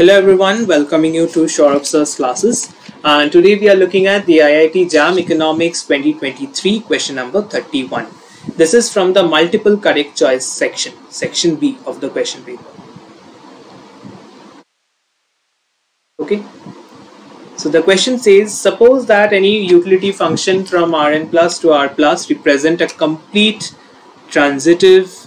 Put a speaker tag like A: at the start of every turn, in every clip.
A: Hello everyone, welcoming you to Sourav Sir's classes. And today we are looking at the IIT JAM Economics 2023 question number 31. This is from the multiple correct choice section, section B of the question paper. Okay. So the question says, suppose that any utility function from Rn plus to R plus represent a complete transitive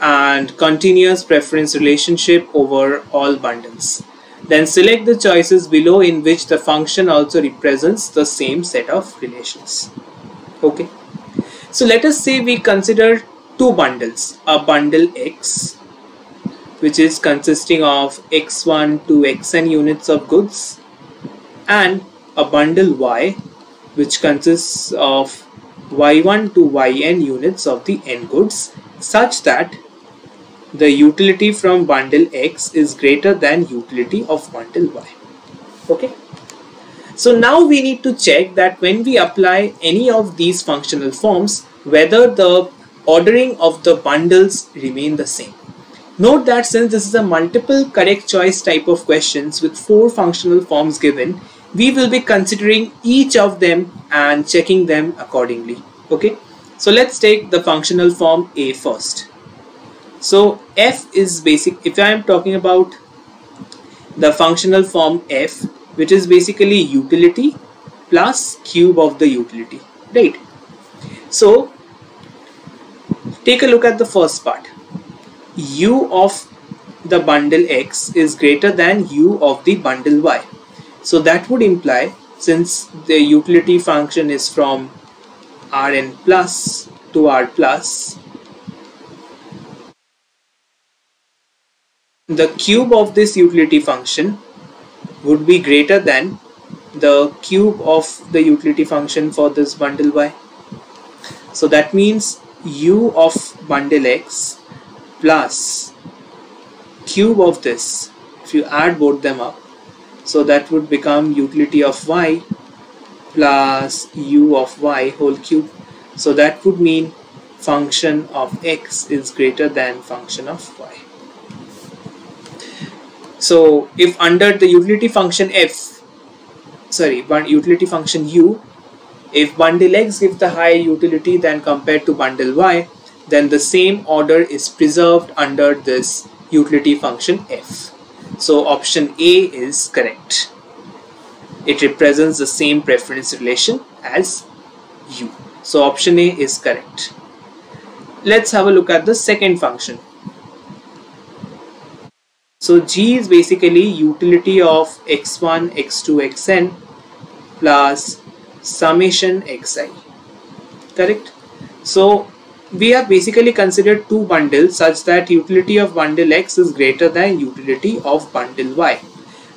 A: and continuous preference relationship over all bundles. Then select the choices below in which the function also represents the same set of relations. Okay. So let us say we consider two bundles. A bundle X which is consisting of x1 to xn units of goods and a bundle Y which consists of y1 to yn units of the n goods such that the utility from bundle X is greater than utility of bundle Y. Okay. So now we need to check that when we apply any of these functional forms, whether the ordering of the bundles remain the same. Note that since this is a multiple correct choice type of questions with four functional forms given, we will be considering each of them and checking them accordingly. Okay. So let's take the functional form A first. So f is basic, if I am talking about the functional form f, which is basically utility plus cube of the utility, right? So take a look at the first part. u of the bundle x is greater than u of the bundle y. So that would imply since the utility function is from Rn plus to R plus the cube of this utility function would be greater than the cube of the utility function for this bundle y. So that means u of bundle x plus cube of this if you add both them up so that would become utility of y plus u of y whole cube so that would mean function of x is greater than function of y so if under the utility function f, sorry, utility function u, if bundle x gives the higher utility than compared to bundle y, then the same order is preserved under this utility function f. So option A is correct. It represents the same preference relation as u. So option A is correct. Let's have a look at the second function so G is basically utility of x1, x2, xn plus summation xi. Correct? So we have basically considered two bundles such that utility of bundle x is greater than utility of bundle y.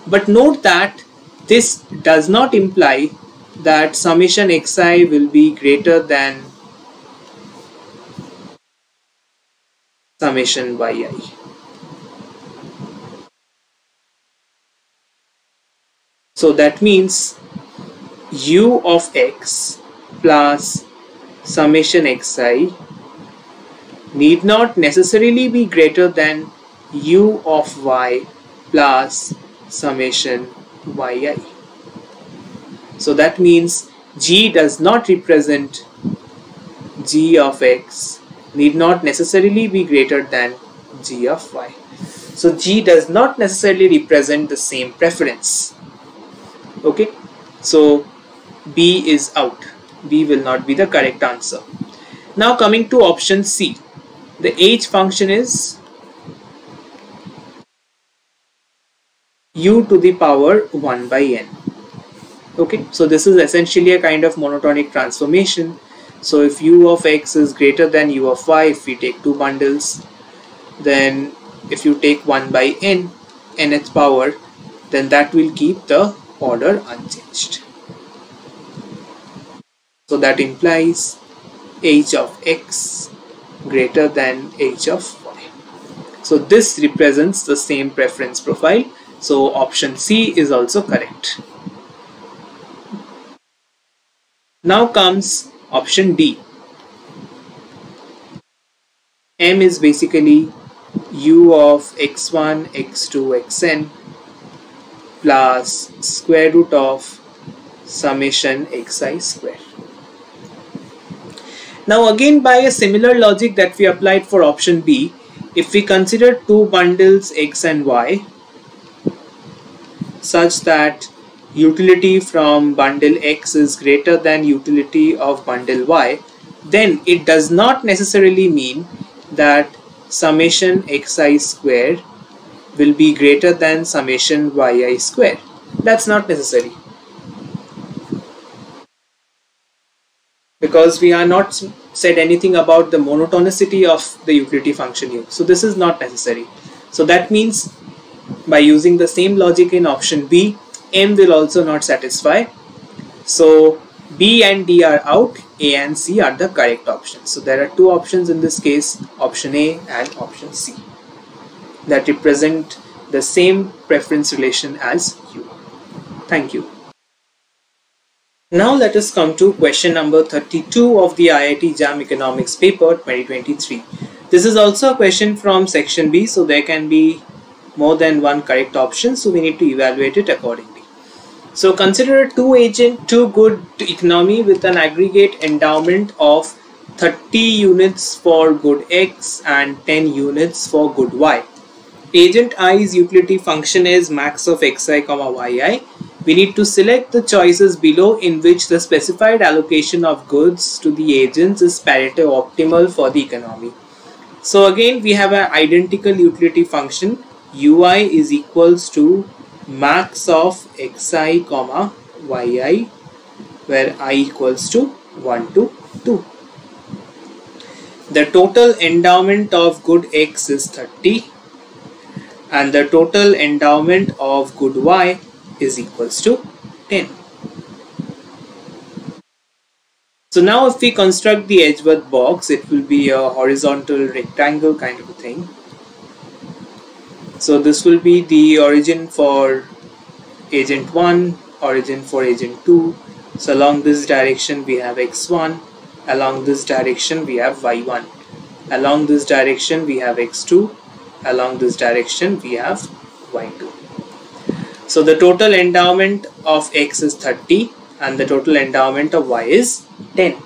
A: But note that this does not imply that summation xi will be greater than summation yi. So that means u of x plus summation xi need not necessarily be greater than u of y plus summation yi. So that means g does not represent g of x need not necessarily be greater than g of y. So g does not necessarily represent the same preference okay? So B is out. B will not be the correct answer. Now coming to option C. The H function is u to the power 1 by n. Okay? So this is essentially a kind of monotonic transformation. So if u of x is greater than u of y if we take two bundles then if you take 1 by n nth power then that will keep the order unchanged. So that implies h of x greater than h of y. So this represents the same preference profile. So option C is also correct. Now comes option D. M is basically u of x1, x2, xn plus square root of summation xi square. Now again by a similar logic that we applied for option B, if we consider two bundles x and y such that utility from bundle x is greater than utility of bundle y, then it does not necessarily mean that summation xi square will be greater than summation yi square. That's not necessary. Because we are not said anything about the monotonicity of the utility function u. So this is not necessary. So that means by using the same logic in option B, M will also not satisfy. So B and D are out, A and C are the correct options. So there are two options in this case, option A and option C that represent the same preference relation as U. Thank you. Now let us come to question number 32 of the IIT JAM Economics paper 2023. This is also a question from section B so there can be more than one correct option so we need to evaluate it accordingly. So consider a two agent, two good economy with an aggregate endowment of 30 units for good X and 10 units for good Y. Agent I's utility function is max of xi comma yi we need to select the choices below in which the specified allocation of goods to the agents is Pareto optimal for the economy. So again we have an identical utility function ui is equals to max of xi comma yi where i equals to 1 to 2. The total endowment of good x is 30 and the total endowment of good y is equals to 10. So now if we construct the Edgeworth box, it will be a horizontal rectangle kind of a thing. So this will be the origin for agent 1, origin for agent 2. So along this direction we have x1, along this direction we have y1, along this direction we have x2, along this direction we have y2. So the total endowment of X is 30 and the total endowment of Y is 10.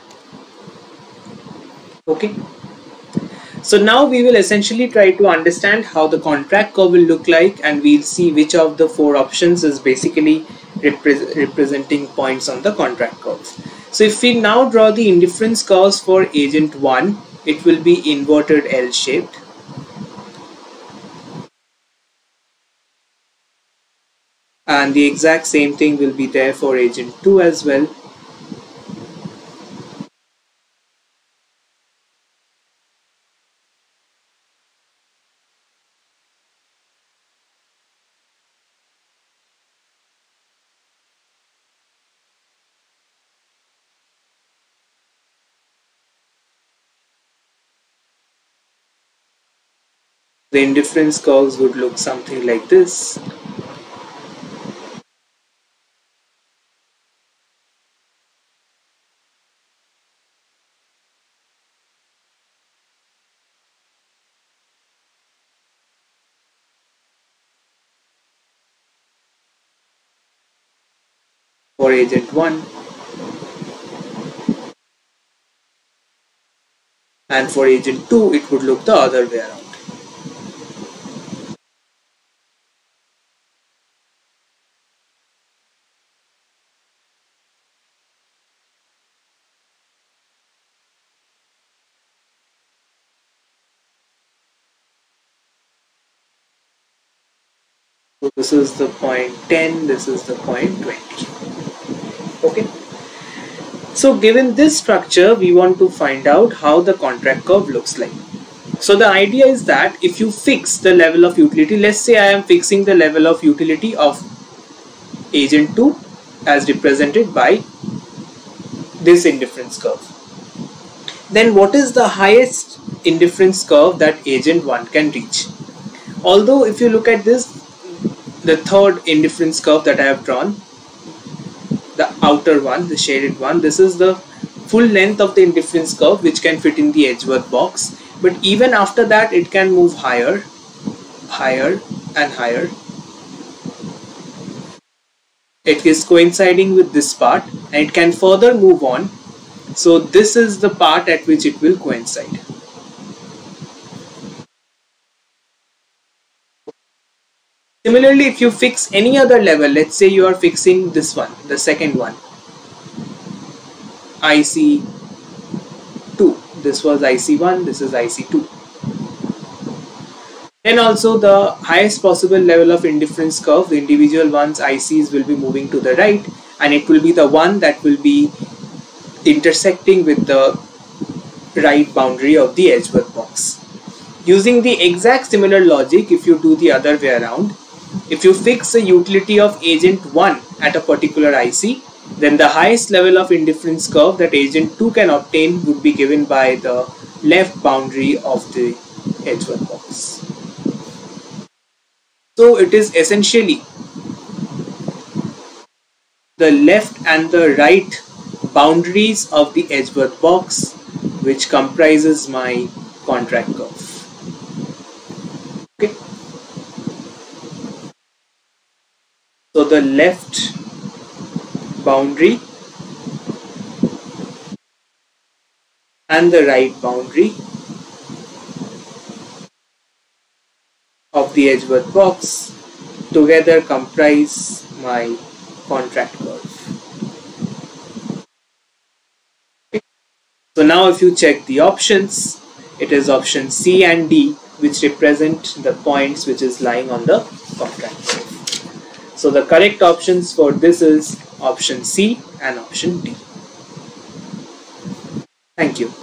A: Okay. So now we will essentially try to understand how the contract curve will look like and we'll see which of the four options is basically repre representing points on the contract curve. So if we now draw the indifference curves for agent 1, it will be inverted L-shaped and the exact same thing will be there for agent 2 as well. The indifference curves would look something like this for agent 1 and for agent 2 it would look the other way around. So this is the point 10, this is the point 20 okay. So given this structure we want to find out how the contract curve looks like. So the idea is that if you fix the level of utility let's say I am fixing the level of utility of agent 2 as represented by this indifference curve. Then what is the highest indifference curve that agent 1 can reach? Although if you look at this the third indifference curve that I have drawn outer one, the shaded one. This is the full length of the indifference curve which can fit in the Edgeworth box. But even after that, it can move higher, higher and higher. it is coinciding with this part and it can further move on so this is the part at which it will coincide similarly if you fix any other level let's say you are fixing this one the second one IC2 this was IC1 this is IC2 then also the highest possible level of indifference curve, the individual ones ICs will be moving to the right and it will be the one that will be intersecting with the right boundary of the Edgeworth box. Using the exact similar logic if you do the other way around, if you fix the utility of agent 1 at a particular IC, then the highest level of indifference curve that agent 2 can obtain would be given by the left boundary of the Edgeworth box. So it is essentially the left and the right boundaries of the Edgeworth box which comprises my contract curve. Okay. So the left boundary and the right boundary of the Edgeworth box together comprise my contract curve. So now if you check the options, it is option C and D which represent the points which is lying on the contract. So the correct options for this is option C and option D. Thank you.